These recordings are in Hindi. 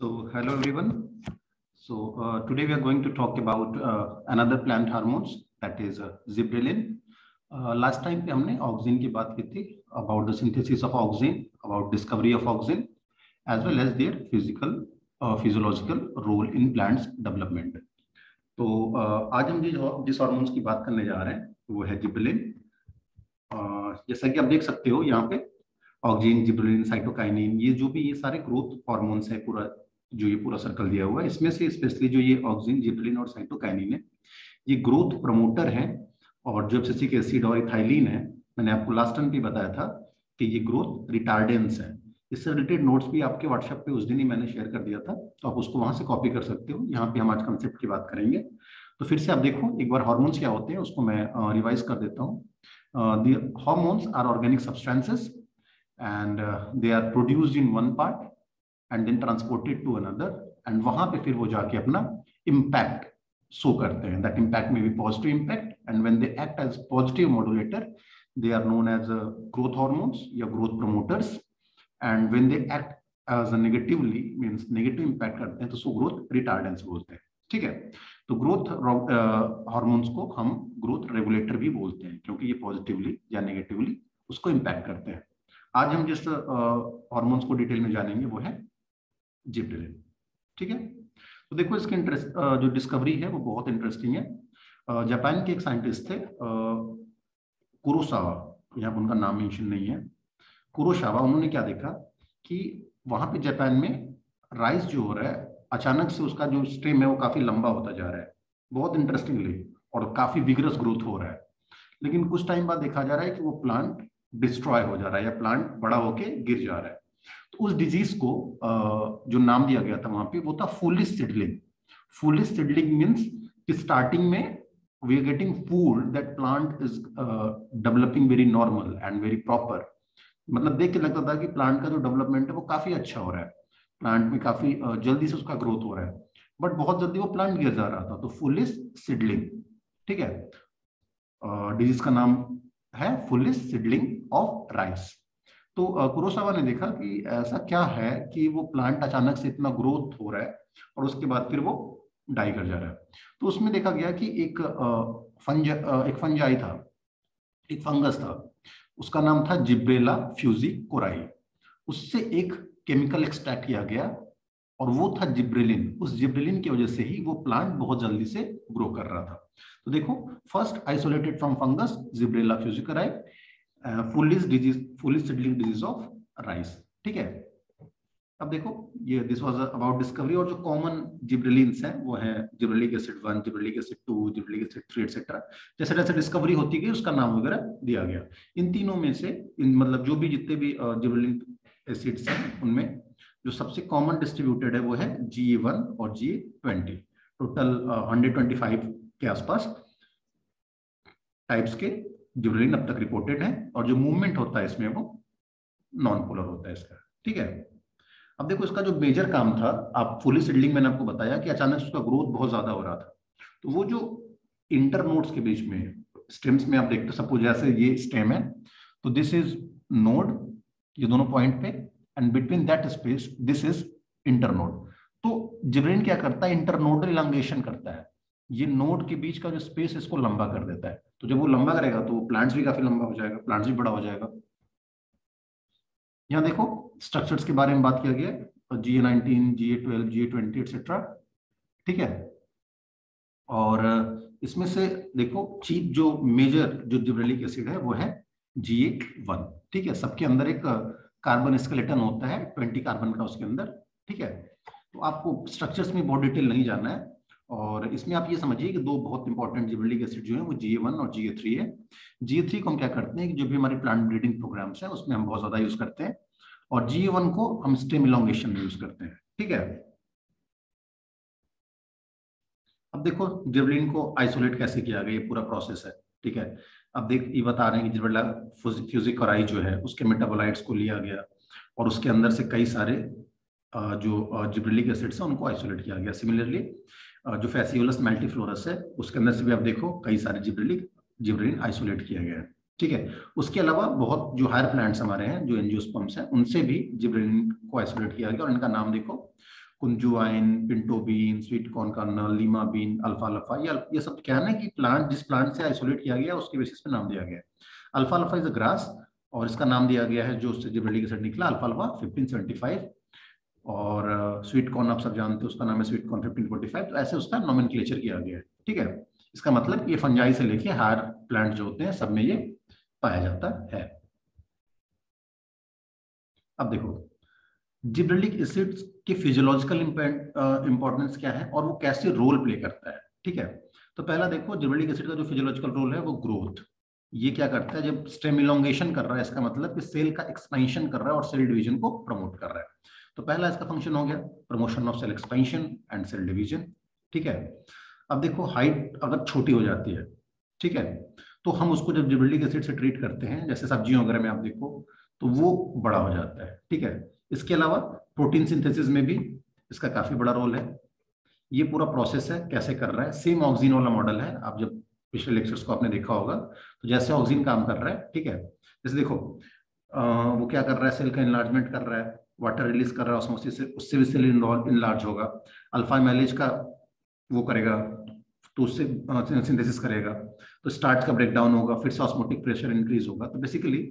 So hello everyone. So uh, today we are going to talk about uh, another plant hormones that is uh, zibrillin. Uh, last time पे हमने ऑक्सिन की बात की थी about the synthesis of auxin, about discovery of auxin, as well as their physical uh, physiological role in plants development. तो uh, आज हम जिस जिस हार्मोन्स की बात करने जा रहे हैं वो है जिब्रिलिन uh, जैसा कि आप देख सकते हो यहाँ पे ऑक्सिन जिब्रिलिन साइटोकाइनिन ये जो भी ये सारे ग्रोथ हार्मोन्स है पूरा जो ये पूरा सर्कल दिया हुआ है, इसमें से स्पेशली जो ये ऑक्सिन जिब्रिलिन और साइटोकाइनिन है, ये ग्रोथ प्रमोटर है और जो एब्सिसिक एसिड और इथाइलिन है, मैंने आपको लास्ट टाइम भी बताया था कि ये ग्रोथ रिटार्डेंस है। इससे रिलेटेड नोट्स भी आपके व्हाट्सएप पे उस दिन ही मैंने शेयर कर दिया था तो आप उसको वहाँ से कॉपी कर सकते हो। यहाँ पे हम आज कंसेप्ट की बात करेंगे। तो फिर से आप देखो, एक बार हॉर्मोन्स क्या होते हैं, उसको मैं रिवाइज कर देता हूँ। Hormones are organic substances and they are produced in one part and then transported to another and वहाँ पे फिर वो जाके अपना इम्पैक्ट शो करते हैं। That impact may be positive impact and when they act as positive modulator they are known as growth hormones या growth promoters and when they act as negatively means negative impact करते हैं तो सो ग्रोथ रिटार्डेंस बोलते हैं। ठीक है? तो ग्रोथ हार्मोन्स को हम ग्रोथ रेगुलेटर भी बोलते हैं, क्योंकि ये पॉजिटिवली या नेगेटिवली उसको इम्पैक्ट करते हैं। आज हम जिस हार्मोन्स को डिटेल में जानेंगे, वो है जिब्रेलिन ठीक है? तो देखो इसके इंटरेस्ट जो डिस्कवरी है, वो बहुत इंटरेस्टिंग है। जापान के एक साइंटिस्ट थे कुरोसावा। यहाँ उनका नाम मेंशन नहीं है। कुरोसावा, उन्होंने क्या देखा कि वहाँ पे जापान में राइस जो हो रहा है, अचानक से उसका जो स्ट्रीम है, वो काफ़ी लंबा होता जा रहा है। बहुत इंटरेस्टिंगली और काफ़ी विग्रस ग्रोथ हो रहा है। लेकिन कुछ टाइम बाद देखा जा रहा है कि वो प्लांट डिस्ट्रॉय हो जा रहा है या प्लांट बड़ा होके गिर जा रहा है। तो उस डिज़ीज़ को जो नाम दिया गया था वहाँ पे, वो था foolish seedling foolish seedling means कि स्टार्टिंग में we are getting food that plant is developing very normal and very proper मतलब देख के लगता था कि प्लांट का जो डेवलपमेंट है वो काफ़ी अच्छा हो रहा है। प्लांट में काफ़ी जल्दी से उसका ग्रोथ हो रहा है। बट बहुत जल्दी वो प्लांट गिर जा रहा था। तो फुलिस सिडलिंग ठीक है? डिज़ीज़ का नाम है फुलिस सिडलिंग ऑफ़ राइस तो कुरोसावा ने देखा कि ऐसा क्या है कि वो प्लांट अचानक से इतना ग्रोथ हो रहा है और उसके बाद फिर वो डाई कर जा रहा है। तो उसमें देखा गया कि एक फंज एक फंजाई था, एक फंगस था, उसका नाम था जिब्रेला फ्यूजी कोराई। उससे एक केमिकल एक्सट्रैक्ट किया गया और वो था जिब्रेलिन। उस जिब्रेलिन की वजह से ही वो प्लांट बहुत जल्दी से ग्रो कर रहा था। तो देखो first isolated from fungus Gibberella fujikuroi foolish disease foolish seedling disease of rice ठीक है? अब देखो, ये दिस वाज अबाउट डिस्कवरी और जो कॉमन जिब्रेलिन्स हैं, वो है gibberellic acid one gibberellic acid two gibberellic acid three etcetera जैसे जैसे डिस्कवरी होती गई, उसका नाम वगैरह दिया गया। इन तीनों में से, इन मतलब जो भी जितने भी जिब्रेलिक एसिड्स हैं, उनमें जो सबसे कॉमन डिस्ट्रीब्यूटेड है, वो है जी और जी टोटल हंड्रेड के आसपास टाइप्स के जिब्रेलिन अब तक रिपोर्टेड है और जो मूवमेंट होता है इसमें वो नॉन पोलर होता है इसका, ठीक है? अब देखो, इसका जो मेजर काम था, आप फुली सिडलिंग मैंने आपको बताया कि अचानक उसका ग्रोथ बहुत ज़्यादा हो रहा था। तो वो जो इंटर नोड्स के बीच में स्टेम्स में आप देखते सपोज़ जैसे ये स्टेम है तो दिस इज़ नोड ये दोनों पॉइंट पे and between that space this is internode तो जिब्रेन क्या करता है? इंटरनोडल इलांगेशन करता है। ये नोड के बीच का जो स्पेस इसको लंबा कर देता है। तो जब वो लंबा करेगा तो प्लांट्स भी काफ़ी लंबा हो जाएगा प्लांट्स भी बड़ा हो जाएगा। यहाँ देखो स्ट्रक्चर्स के बारे में बात किया गया G A nineteen G A twelve G A twenty etcetera ठीक है? और, इसमें से देखो चीप जो मेजर जो जिब्रेलिक एसिड है, वो है जी ए वन ठीक है? सबके अंदर एक कार्बन स्केलेटन होता है ट्वेंटी कार्बन का उसके अंदर। ठीक है? तो आपको स्ट्रक्चर्स में बहुत डिटेल नहीं जानना है। और इसमें आप ये समझिए कि दो बहुत इंपॉर्टेंट जिब्रेलिक एसिड जो है, वो जी वन और जी थ्री है। जी थ्री को हम क्या करते हैं कि जो भी हमारे प्लांट ब्रीडिंग प्रोग्राम्स हैं, उसमें हम बहुत ज़्यादा यूज़ करते हैं और जीए वन को हम स्टेम इलांगेशन में यूज़ करते हैं। ठीक है? अब देखो जिब्रेलिन को आइसोलेट कैसे किया गया, ये पूरा प्रोसेस है। ठीक है? अब देख, ये बता रहे हैं कि फ्यूजिक और जो है, उसके मेटाबोलाइट्स को लिया गया और उसके अंदर से कई सारे जो जिब्रेलिक एसिड्स हैं, उनको आइसोलेट किया गया। सिमिलरली जो फैसियोलस मल्टीफ्लोरस है, उसके अंदर से भी आप देखो कई सारे जिब्रेलिक, जिब्रेलिन आइसोलेट किया गया है। ठीक है? उसके अलावा बहुत जो हायर प्लांट्स हमारे हैं, जो एनजियोस्पम्स हैं, उनसे भी जिब्रेलिन को आइसोलेट किया गया और इनका नाम देखो, कुंजुआइन, pinto bean, sweet corn kernel, lima bean alpha लफा ये ये सब क्या है कि प्लांट, जिस प्लांट से आइसोलेट किया गया, उसके बेसिस पे नाम दिया गया अल्फ़ा लफा इज़ अ ग्रास और इसका नाम दिया गया है जो उससे जिब्रेलिक एसिड निकला अल्फ़ा लफा 1575 और स्वीट कॉर्न आप सब जानते हो, उसका नाम है स्वीट कॉर्न 1545 तो ऐसे उसका नॉमिन किया गया है, ठीक है? इसका मतलब ये फंजाई से लेके हायर प्लांट जो होते हैं, सब में ये पाया जाता है। अब देखो, जिब्रेलिक एसिड की फिजियोलॉजिकल इंपॉर्टेंस क्या है और वो कैसे रोल प्ले करता है, ठीक है? तो पहला देखो, जिब्रेलिक एसिड का जो फिजियोलॉजिकल रोल है वो ग्रोथ ये क्या करता है? जब स्टेम इलोंगेशन कर रहा है, इसका मतलब कि सेल का एक्सपेंशन कर रहा है और सेल डिवीज़न को प्रमोट कर रहा है। तो पहला इसका फ़ंक्शन हो गया promotion of cell expansion and cell division ठीक है? अब देखो हाइट अगर छोटी हो जाती है ठीक है? तो हम उसको जब जिब्रेलिक एसिड से ट्रीट करते हैं जैसे सब्जियों वगैरह में आप देखो तो वो बड़ा हो जाता है ठीक है? इसके अलावा प्रोटीन सिंथेसिस में भी इसका काफ़ी बड़ा रोल है। ये पूरा प्रोसेस है कैसे कर रहा है? सेम ऑक्सीजन वाला मॉडल है आप जब पिछले लेक्चर्स को आपने देखा होगा तो जैसे ऑक्सीजन काम कर रहा है ठीक है? जैसे देखो आ, वो क्या कर रहा है? सेल का इनलार्जमेंट कर रहा है। वाटर रिलीज़ कर रहा है ऑस्मोसिस से, उससे भी सेल इनलार्ज होगा। अल्फ़ा मैलेज का वो करेगा तो उससे सिंथेसिस करेगा। तो स्टार्च का ब्रेकडाउन होगा, फिर से ऑस्मोटिक प्रेशर इंक्रीज होगा। तो बेसिकली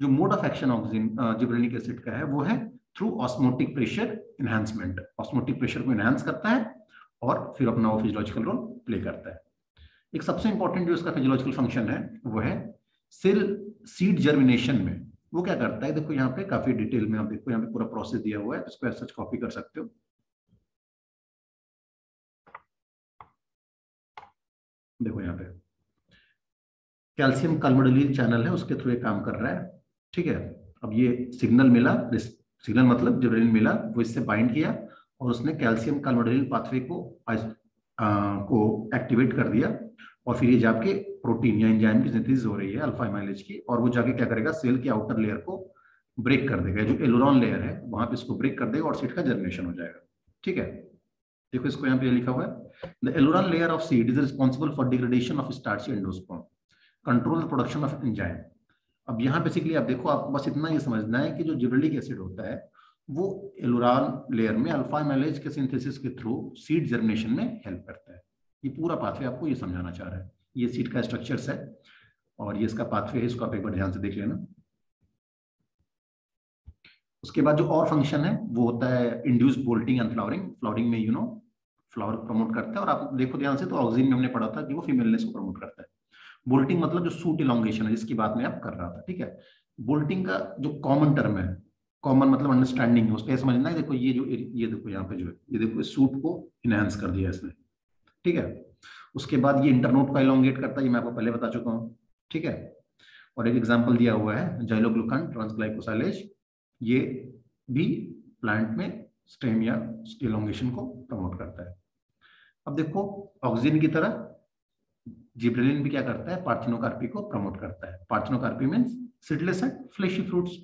जो mode of action oxygen gibberellic acid का है, वो है through osmotic pressure enhancement osmotic pressure को इनहेंस करता है और फिर अपना वो फिजियोलॉजिकल रोल प्ले करता है। एक सबसे इंपॉर्टेंट जो इसका फिजियोलॉजिकल फ़ंक्शन है, वो है सेल सीड जर्मिनेशन में। वो क्या करता है? देखो यहाँ पे काफ़ी डिटेल में आप देखो यहाँ पे पूरा प्रोसेस दिया हुआ है इसको सच कॉपी कर सकते हो। देखो यहाँ पे। कैल्शियम कलमडली चैनल है उसके थ्रू ये काम कर रहा है ठीक है? अब ये सिग्नल मिला सिग्नल मतलब जो जिब्रेलिन मिला वो इससे बाइंड किया और उसने कैल्शियम कलमडलिन पाथवे को आ, को एक्टिवेट कर दिया। और फिर ये जाके प्रोटीन या एंजाइम की सिंथेसिस हो रही है अल्फ़ा माइलेज की, और वो जाके क्या करेगा सेल के आउटर लेयर को ब्रेक कर देगा। जो एलोरॉन लेयर है, वहाँ पे इसको ब्रेक कर देगा और सीट का जर्मिनेशन हो जाएगा। ठीक है? देखो इसको यहाँ पे लिखा हुआ है। The aleurone layer of seed is responsible for degradation of starchy endosperm control production of enzyme अब यहाँ बेसिकली आप देखो आपको बस इतना ही समझना है कि जो जिब्रेलिक एसिड होता है, वो एलोरॉन लेयर में अल्फ़ा माइलेज के सिंथेसिस के थ्रू सीड जर्मिनेशन में हेल्प करता है। ये पूरा पाथवे आपको ये समझाना चाह रहा है। ये सीट का स्ट्रक्चर्स है और ये इसका पाथवे है, इसको आप एक बार ध्यान से देख लेना। उसके बाद जो और फ़ंक्शन है, वो होता है induce bolting and flowering flowering में यू नो फ्लावर प्रमोट करता है और आप देखो ध्यान से तो ऑक्सीजन में हमने पढ़ा था कि वो फीमेलनेस को प्रमोट करता है। बोल्टिंग मतलब जो सूट इलांगेशन है, जिसकी बात मैं आप कर रहा था, ठीक है? बोल्टिंग का जो कॉमन टर्म है कॉमन मतलब अंडरस्टैंडिंग है, उसका समझना है, देखो ये जो, ये देखो यहाँ पे जो है, ये देखो सूट को इनहेंस कर दिया इसने। ठीक है? उसके बाद ये इंटरनोट का इलोंगेट करता है, ये मैं आपको पहले बता चुका हूँ। ठीक है? और एक एग्ज़ाम्पल दिया हुआ है जाइलोग्लूकान ट्रांसग्लाइकोसाइलेज ये भी प्लांट में स्टेम या इलोंगेशन को प्रमोट करता है। अब देखो ऑक्सीजन की तरह जिब्रेलिन भी क्या करता है? पार्थिनोकार्पी को प्रमोट करता है। Parthenocarpy means seedless and fleshy fruits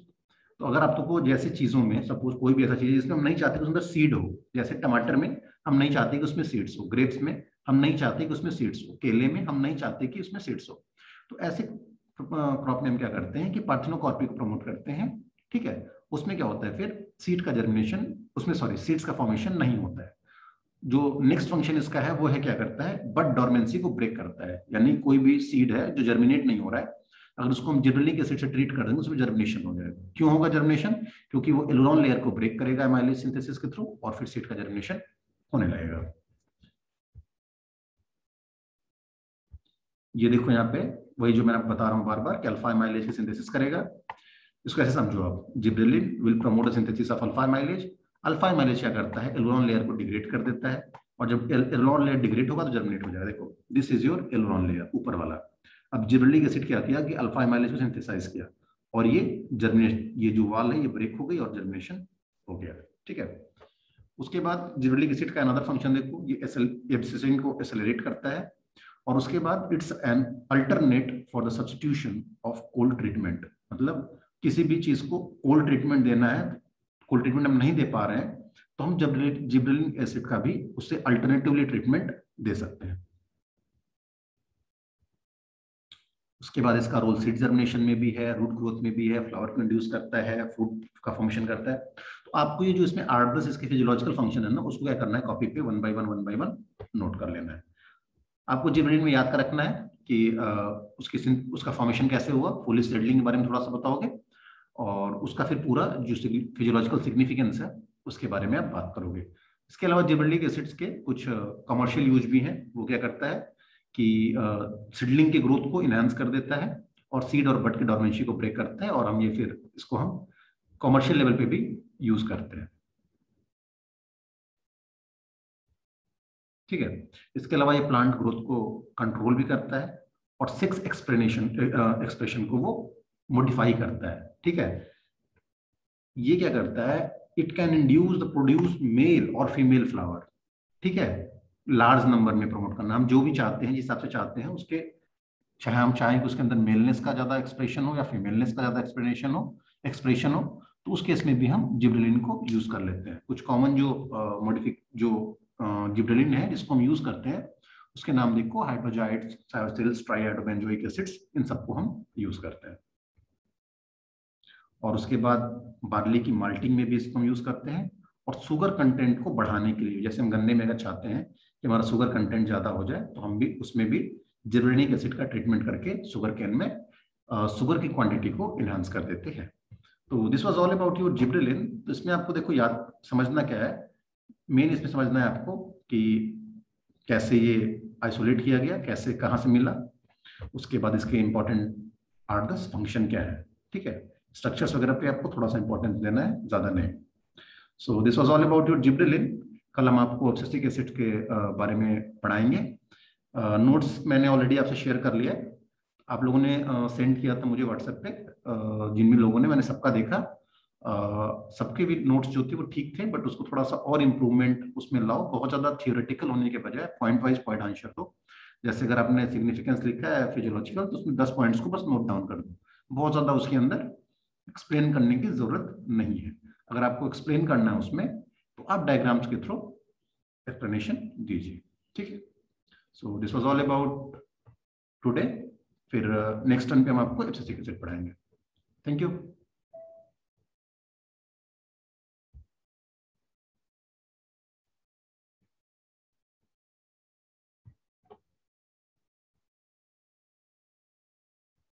तो अगर आप तो जैसे चीज़ों में सपोज़ कोई भी ऐसा चीज़ है जिसमें हम नहीं चाहते कि उसमें सीड हो, जैसे टमाटर में हम नहीं चाहते कि उसमें सीड्स हो ग्रेप्स में हम नहीं चाहते कि उसमें सीड्स हो। केले में हम नहीं चाहते कि उसमें सीड्स हो। तो ऐसे क्रॉप में हम क्या करते हैं कि पार्थिनोकॉर्पी को प्रमोट करते हैं, ठीक है? उसमें क्या होता है फिर सीड का जर्मिनेशन उसमें सॉरी सीड्स का फॉर्मेशन नहीं होता है। जो नेक्स्ट फ़ंक्शन इसका है, वो है क्या करता है? बट डॉर्मेंसी को ब्रेक करता है। यानी कोई भी सीड है जो जर्मिनेट नहीं हो रहा है, अगर उसको हम जिब्रेलिक एसिड से ट्रीट कर देंगे, उसमें जर्मिनेशन हो जाएगा। क्यों होगा जर्मिनेशन क्योंकि वो एलोरॉन लेयर को ब्रेक करेगा एमाइलेज सिंथेसिस के थ्रू और फिर सीड का जर्मिनेशन होने लगेगा। ये देखो यहाँ पे, वही जो मैं आपको बता रहा हूँ बार बार कि अल्फ़ा एमाइलेज की सिंथेसिस करेगा। इसको ऐसे समझो आप gibberellin will promote synthesis of alpha amylase alpha amylase क्या करता है? एलोरॉन लेयर को डिग्रेड कर देता है और जब एलोरॉन लेयर डिग्रेड होगा तो जर्मिनेट हो जाएगा। देखो this is your aleurone layer ऊपर वाला। अब जिब्रेलिक एसिड क्या किया? कि अल्फ़ा एमाइलेज को सिंथेसाइज किया और ये जर्मिनेशन ये जो वाल है, ये ब्रेक हो गई और जर्मिनेशन हो गया। ठीक है? उसके बाद जिब्रेलिक एसिड का अनदर फ़ंक्शन देखो, ये एब्सिसिन को एसेलरेट करता है। और उसके बाद it's an alternate for the substitution of cold treatment मतलब किसी भी चीज़ को कोल्ड ट्रीटमेंट देना है कोल्ड ट्रीटमेंट हम नहीं दे पा रहे हैं तो हम जिब्रेलिक एसिड का भी उससे अल्टरनेटिवली ट्रीटमेंट दे सकते हैं। उसके बाद इसका रोल सीड जर्मिनेशन में भी है रूट ग्रोथ में भी है फ्लावर को इंड्यूस करता है फ्रूट का फॉर्मेशन करता है। तो आपको ये जो इसमें आठ इसके फिजियोलॉजिकल फ़ंक्शन है ना, उसको क्या करना है कॉपी पे one by one one by one note कर लेना है। आपको जिब्रेन में याद कर रखना है कि उसकी उसका फॉर्मेशन कैसे हुआ फुली सेडलिंग के बारे में थोड़ा सा बताओगे और उसका फिर पूरा जो फिजियोलॉजिकल सिग्निफिकेंस है, उसके बारे में आप बात करोगे। इसके अलावा जिब्रेलिक एसिड्स के कुछ कमर्शियल यूज़ भी हैं, वो क्या करता है कि सीडलिंग के ग्रोथ को इनहेंस कर देता है और सीड और बट की डॉर्मेंसी को ब्रेक करता है और हम ये फिर इसको हम कॉमर्शियल लेवल पे भी यूज़ करते हैं। ठीक है? इसके अलावा ये प्लांट ग्रोथ को कंट्रोल भी करता है और सिक्स एक्सप्लेनेशन एक्सप्रेशन को वो मॉडिफाई करता है ठीक है? ये क्या करता है? It can induce the produce male और फीमेल फ्लावर ठीक है? लार्ज नंबर में प्रमोट करना। हम जो भी चाहते हैं जिस हिसाब से चाहते हैं उसके चाहे हम चाहें कि उसके अंदर मेलनेस का ज़्यादा एक्सप्रेशन हो या फीमेलनेस का ज़्यादा एक्सप्लेनेशन हो एक्सप्रेशन हो तो उस केस में भी हम जिब्रेलिन को यूज़ कर लेते हैं। कुछ कॉमन जो मॉडिफिक uh, जो जिब्रेलिन uh, है जिसको हम यूज़ करते हैं। उसके नाम देखो हाइड्रोजाइड्स सायोसिल्स ट्राइहाइड्रोबेंजोइक एसिड्स इन सबको हम यूज़ करते हैं। और उसके बाद बार्ली की माल्टिंग में भी इसको हम यूज़ करते हैं। और शुगर कंटेंट को बढ़ाने के लिए जैसे हम गन्ने में अगर चाहते हैं कि हमारा शुगर कंटेंट ज़्यादा हो जाए तो हम भी उसमें भी जिब्रेनिक एसिड का ट्रीटमेंट करके शुगर कैन में शुगर की क्वांटिटी को इनहांस कर देते हैं। तो this was all about your gibberellin तो इसमें आपको देखो याद समझना क्या है? मेन इसमें समझना है आपको कि कैसे ये आइसोलेट किया गया, कैसे, कहाँ से मिला, उसके बाद इसके इंपॉर्टेंट आर दस फ़ंक्शन क्या है, ठीक है? स्ट्रक्चर्स वगैरह पे आपको थोड़ा सा इंपॉर्टेंस देना है, ज़्यादा नहीं। So this was all about your gibberellin कल हम आपको ऑब्सेसिक एसिड के बारे में पढ़ाएँगे। नोट्स मैंने ऑलरेडी आपसे शेयर कर लिया आप लोगों ने सेंड किया था मुझे व्हाट्सएप पे। जिन भी लोगों ने, मैंने सबका देखा। सबके भी नोट्स जो थे वो ठीक थे बट उसको थोड़ा सा और इम्प्रूवमेंट उसमें लाओ। बहुत ज़्यादा थियोरेटिकल होने के बजाय पॉइंट वाइज पॉइंट आंसर दो। जैसे अगर आपने सिग्निफिकेंस लिखा है फिजियोलॉजिकल तो उसमें दस पॉइंट्स को बस नोट डाउन कर दो। बहुत ज़्यादा उसके अंदर एक्सप्लेन करने की ज़रूरत नहीं है। अगर आपको एक्सप्लेन करना है उसमें तो आप डायग्राम्स के थ्रू एक्सप्लेनेशन दीजिए। ठीक है? So this was all about today फिर नेक्स्ट uh, टर्न पे हम आपको एच पढ़ाएँगे। Thank you